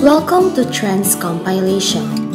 Welcome to Trends Compilation.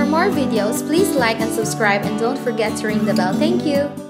For more videos, please like and subscribe and don't forget to ring the bell. Thank you!